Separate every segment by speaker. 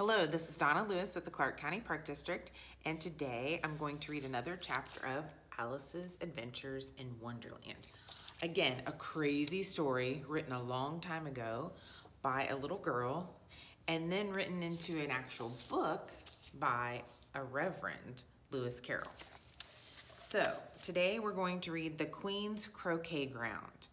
Speaker 1: Hello, this is Donna Lewis with the Clark County Park District, and today I'm going to read another chapter of Alice's Adventures in Wonderland. Again, a crazy story written a long time ago by a little girl, and then written into an actual book by a Reverend Lewis Carroll. So, today we're going to read The Queen's Croquet Ground.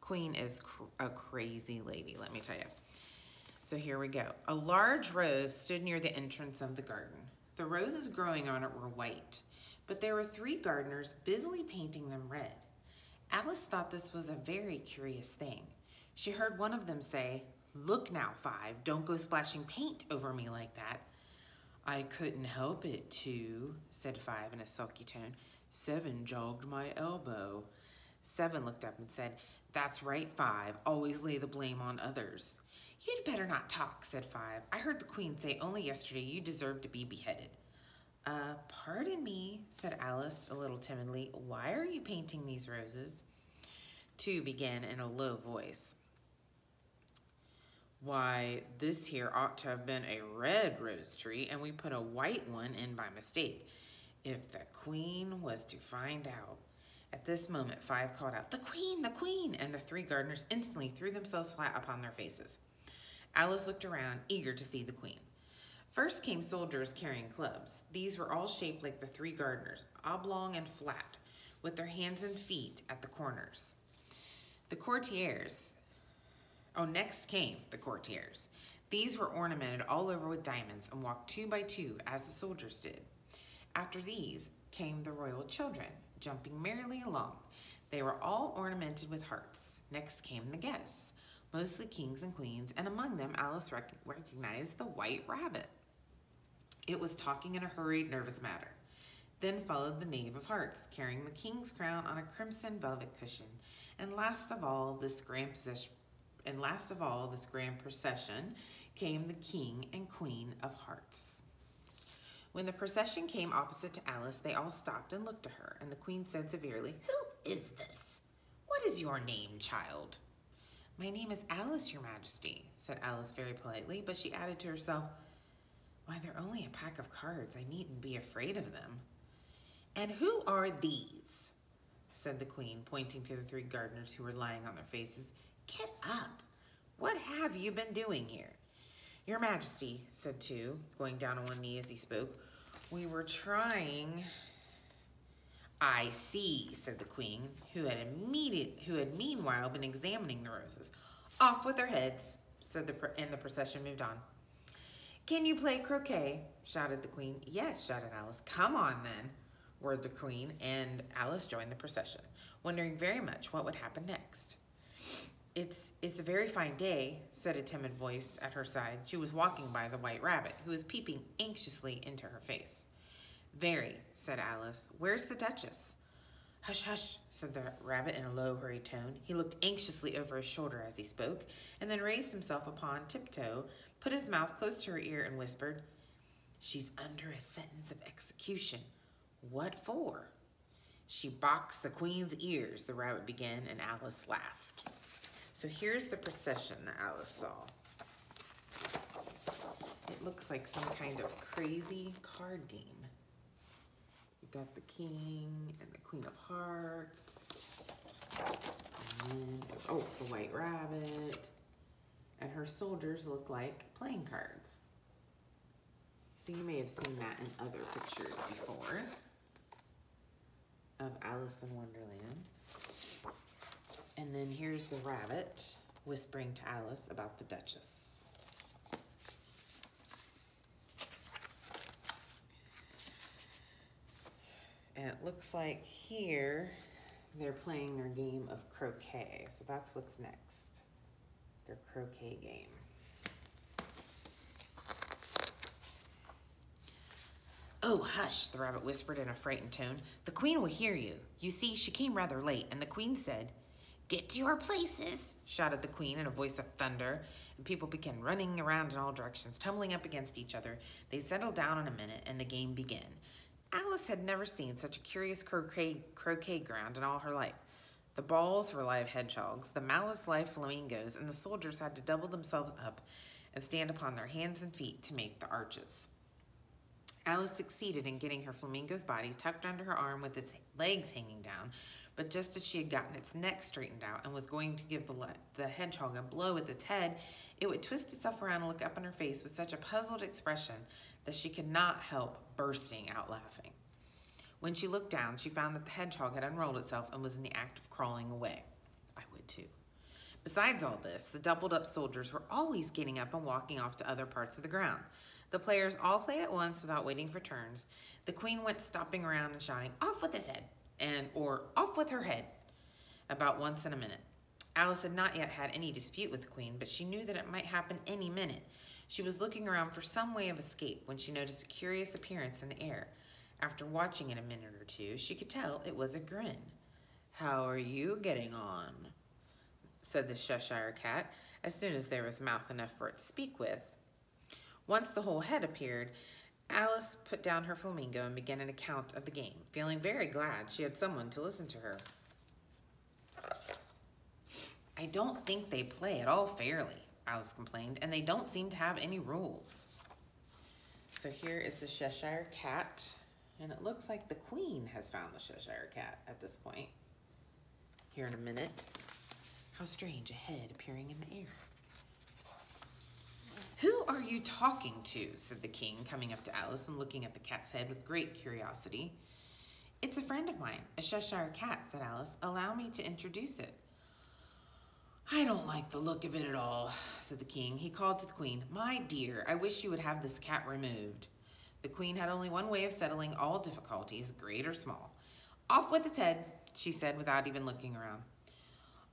Speaker 1: Queen is cr a crazy lady, let me tell you. So here we go. A large rose stood near the entrance of the garden. The roses growing on it were white, but there were three gardeners busily painting them red. Alice thought this was a very curious thing. She heard one of them say, Look now, Five, don't go splashing paint over me like that. I couldn't help it, too, said Five in a sulky tone. Seven jogged my elbow. Seven looked up and said, That's right, Five, always lay the blame on others. You'd better not talk, said Five. I heard the Queen say only yesterday you deserve to be beheaded. Uh, pardon me, said Alice a little timidly. Why are you painting these roses? Two began in a low voice. Why, this here ought to have been a red rose tree, and we put a white one in by mistake. If the Queen was to find out. At this moment, Five called out, The Queen, the Queen! And the three gardeners instantly threw themselves flat upon their faces. Alice looked around, eager to see the queen. First came soldiers carrying clubs. These were all shaped like the three gardeners, oblong and flat, with their hands and feet at the corners. The courtiers, oh, next came the courtiers. These were ornamented all over with diamonds and walked two by two as the soldiers did. After these came the royal children, jumping merrily along. They were all ornamented with hearts. Next came the guests mostly kings and queens, and among them Alice rec recognized the white rabbit. It was talking in a hurried, nervous manner. Then followed the knave of hearts, carrying the king's crown on a crimson velvet cushion, and last of all this grand procession, and last of all this grand procession came the king and queen of hearts. When the procession came opposite to Alice, they all stopped and looked at her, and the queen said severely, Who is this? What is your name, child? My name is Alice, your majesty, said Alice very politely, but she added to herself, Why, they're only a pack of cards. I needn't be afraid of them. And who are these? said the queen, pointing to the three gardeners who were lying on their faces. Get up. What have you been doing here? Your majesty, said two, going down on one knee as he spoke, we were trying I see, said the queen, who had immediate, who had meanwhile been examining the roses. Off with their heads, said the, and the procession moved on. Can you play croquet? shouted the queen. Yes, shouted Alice. Come on then, roared the queen, and Alice joined the procession, wondering very much what would happen next. It's, it's a very fine day, said a timid voice at her side. She was walking by the white rabbit, who was peeping anxiously into her face. Very, said Alice. Where's the Duchess? Hush, hush, said the rabbit in a low, hurried tone. He looked anxiously over his shoulder as he spoke, and then raised himself upon tiptoe, put his mouth close to her ear, and whispered, She's under a sentence of execution. What for? She boxed the queen's ears, the rabbit began, and Alice laughed. So here's the procession that Alice saw. It looks like some kind of crazy card game got the king and the queen of hearts. Then, oh, the white rabbit. And her soldiers look like playing cards. So you may have seen that in other pictures before of Alice in Wonderland. And then here's the rabbit whispering to Alice about the Duchess. It looks like here they're playing their game of croquet. So that's what's next. Their croquet game. Oh, hush, the rabbit whispered in a frightened tone. The queen will hear you. You see, she came rather late, and the queen said, Get to your places, shouted the queen in a voice of thunder, and people began running around in all directions, tumbling up against each other. They settled down in a minute, and the game began. Alice had never seen such a curious croquet, croquet ground in all her life. The balls were live hedgehogs, the mallets live flamingos, and the soldiers had to double themselves up and stand upon their hands and feet to make the arches. Alice succeeded in getting her flamingo's body tucked under her arm with its legs hanging down, but just as she had gotten its neck straightened out and was going to give the, the hedgehog a blow with its head, it would twist itself around and look up in her face with such a puzzled expression that she could not help bursting out laughing. When she looked down, she found that the hedgehog had unrolled itself and was in the act of crawling away. I would too. Besides all this, the doubled up soldiers were always getting up and walking off to other parts of the ground. The players all played at once without waiting for turns. The queen went stomping around and shouting, off with his head, and or off with her head, about once in a minute. Alice had not yet had any dispute with the queen, but she knew that it might happen any minute. She was looking around for some way of escape when she noticed a curious appearance in the air. After watching it a minute or two, she could tell it was a grin. How are you getting on? said the Cheshire Cat, as soon as there was mouth enough for it to speak with. Once the whole head appeared, Alice put down her flamingo and began an account of the game, feeling very glad she had someone to listen to her. I don't think they play at all fairly, Alice complained, and they don't seem to have any rules. So here is the Cheshire Cat, and it looks like the Queen has found the Cheshire Cat at this point. Here in a minute. How strange, a head appearing in the air. Who are you talking to? said the king, coming up to Alice and looking at the cat's head with great curiosity. It's a friend of mine, a Cheshire cat, said Alice. Allow me to introduce it. I don't like the look of it at all, said the king. He called to the queen, My dear, I wish you would have this cat removed. The queen had only one way of settling all difficulties, great or small. Off with its head, she said without even looking around.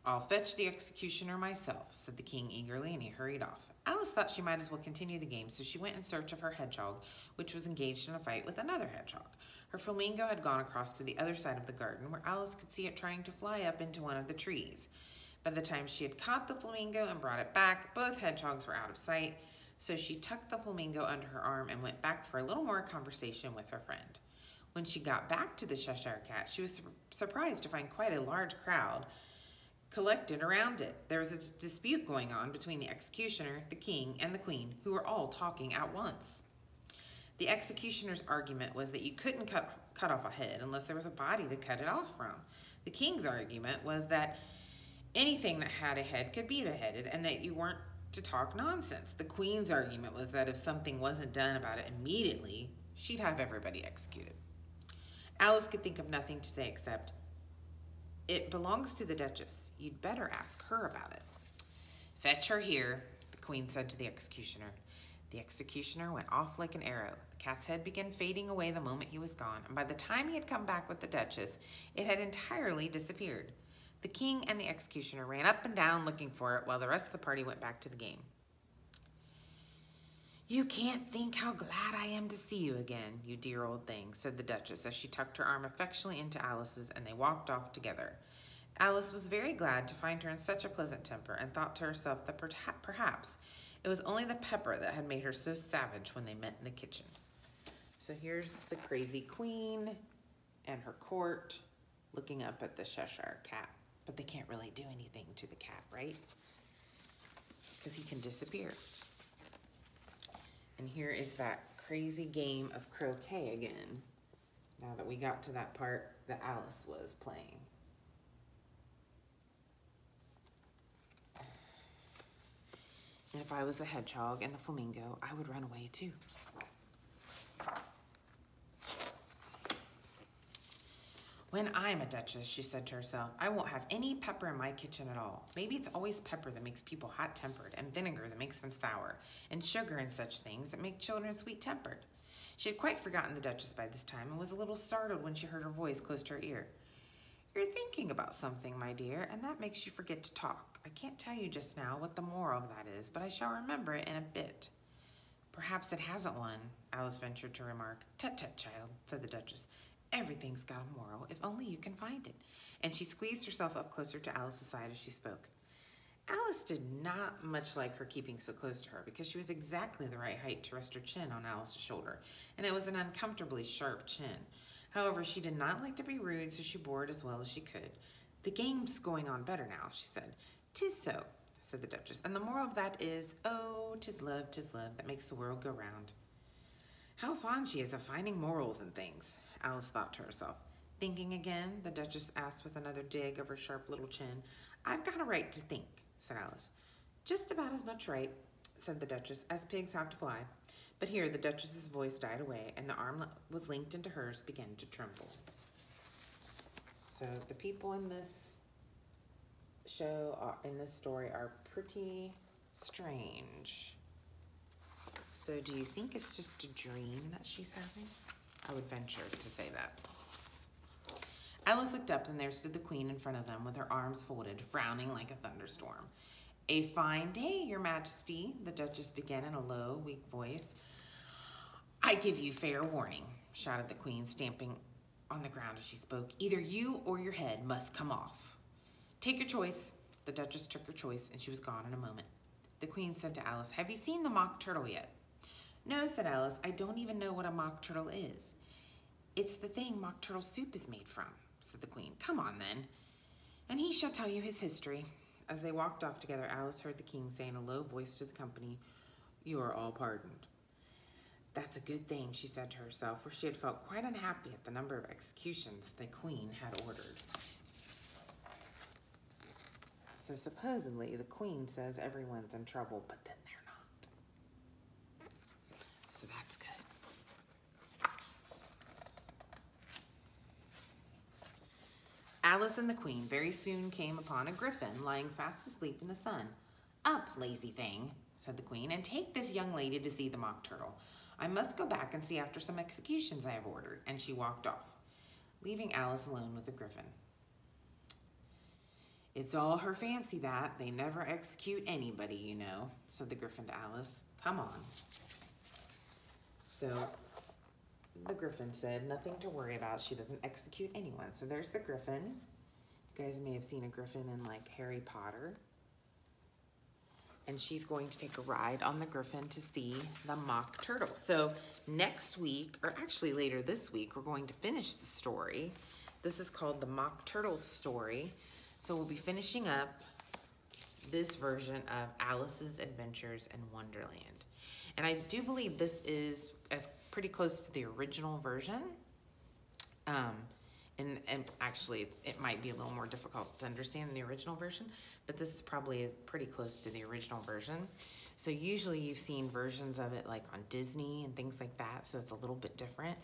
Speaker 1: I'll fetch the executioner myself, said the king eagerly, and he hurried off. Alice thought she might as well continue the game, so she went in search of her hedgehog, which was engaged in a fight with another hedgehog. Her flamingo had gone across to the other side of the garden, where Alice could see it trying to fly up into one of the trees. By the time she had caught the flamingo and brought it back, both hedgehogs were out of sight, so she tucked the flamingo under her arm and went back for a little more conversation with her friend. When she got back to the Cheshire Cat, she was su surprised to find quite a large crowd collected around it. There was a dispute going on between the executioner, the king, and the queen, who were all talking at once. The executioner's argument was that you couldn't cut, cut off a head unless there was a body to cut it off from. The king's argument was that anything that had a head could be beheaded and that you weren't to talk nonsense. The queen's argument was that if something wasn't done about it immediately, she'd have everybody executed. Alice could think of nothing to say except, it belongs to the Duchess. You'd better ask her about it. Fetch her here, the queen said to the executioner. The executioner went off like an arrow. The cat's head began fading away the moment he was gone, and by the time he had come back with the Duchess, it had entirely disappeared. The king and the executioner ran up and down looking for it while the rest of the party went back to the game. You can't think how glad I am to see you again, you dear old thing, said the Duchess as she tucked her arm affectionately into Alice's and they walked off together. Alice was very glad to find her in such a pleasant temper and thought to herself that perhaps it was only the pepper that had made her so savage when they met in the kitchen. So here's the crazy queen and her court looking up at the Cheshire cat. But they can't really do anything to the cat, right? Because he can disappear. And here is that crazy game of croquet again. Now that we got to that part that Alice was playing. And if I was the hedgehog and the flamingo, I would run away too. When I'm a duchess, she said to herself, I won't have any pepper in my kitchen at all. Maybe it's always pepper that makes people hot-tempered, and vinegar that makes them sour, and sugar and such things that make children sweet-tempered. She had quite forgotten the duchess by this time, and was a little startled when she heard her voice close to her ear. You're thinking about something, my dear, and that makes you forget to talk. I can't tell you just now what the moral of that is, but I shall remember it in a bit. Perhaps it hasn't one, Alice ventured to remark. Tut tut, child, said the Duchess. Everything's got a moral, if only you can find it. And she squeezed herself up closer to Alice's side as she spoke. Alice did not much like her keeping so close to her because she was exactly the right height to rest her chin on Alice's shoulder, and it was an uncomfortably sharp chin. However, she did not like to be rude, so she bore it as well as she could. The game's going on better now, she said. Tis so, said the Duchess. And the moral of that is, oh, tis love, tis love that makes the world go round. How fond she is of finding morals in things, Alice thought to herself. Thinking again, the Duchess asked with another dig of her sharp little chin. I've got a right to think, said Alice. Just about as much right, said the Duchess, as pigs have to fly. But here the Duchess's voice died away, and the arm was linked into hers began to tremble. So the people in this show, are, in this story, are pretty strange. So do you think it's just a dream that she's having? I would venture to say that. Alice looked up, and there stood the queen in front of them with her arms folded, frowning like a thunderstorm. A fine day, your majesty, the duchess began in a low, weak voice. I give you fair warning, shouted the queen, stamping on the ground as she spoke. Either you or your head must come off. Take your choice. The duchess took her choice, and she was gone in a moment. The queen said to Alice, Have you seen the mock turtle yet? No, said Alice, I don't even know what a mock turtle is. It's the thing mock turtle soup is made from said the queen. Come on, then. And he shall tell you his history. As they walked off together, Alice heard the king say in a low voice to the company, You are all pardoned. That's a good thing, she said to herself, for she had felt quite unhappy at the number of executions the queen had ordered. So supposedly the queen says everyone's in trouble, but then they're not. So that's good. Alice and the queen very soon came upon a griffin lying fast asleep in the sun. Up, lazy thing, said the queen, and take this young lady to see the mock turtle. I must go back and see after some executions I have ordered. And she walked off, leaving Alice alone with the griffin. It's all her fancy that. They never execute anybody, you know, said the griffin to Alice. Come on. So the griffin said, nothing to worry about. She doesn't execute anyone. So there's the griffin. You guys may have seen a griffin in like Harry Potter. And she's going to take a ride on the griffin to see the mock turtle. So next week, or actually later this week, we're going to finish the story. This is called the mock turtle story. So we'll be finishing up this version of Alice's Adventures in Wonderland. And I do believe this is as pretty close to the original version. Um, and, and actually, it, it might be a little more difficult to understand in the original version, but this is probably pretty close to the original version. So usually you've seen versions of it like on Disney and things like that, so it's a little bit different.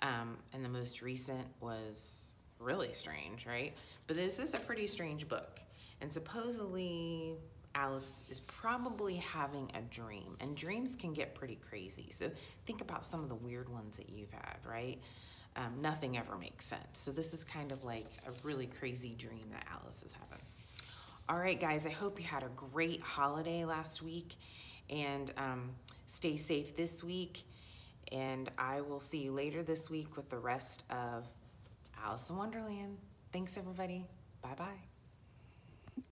Speaker 1: Um, and the most recent was really strange, right? But this is a pretty strange book. And supposedly Alice is probably having a dream, and dreams can get pretty crazy. So think about some of the weird ones that you've had, right? Um, nothing ever makes sense. So this is kind of like a really crazy dream that Alice is having. All right, guys, I hope you had a great holiday last week, and um, stay safe this week. And I will see you later this week with the rest of Alice in Wonderland. Thanks, everybody. Bye-bye.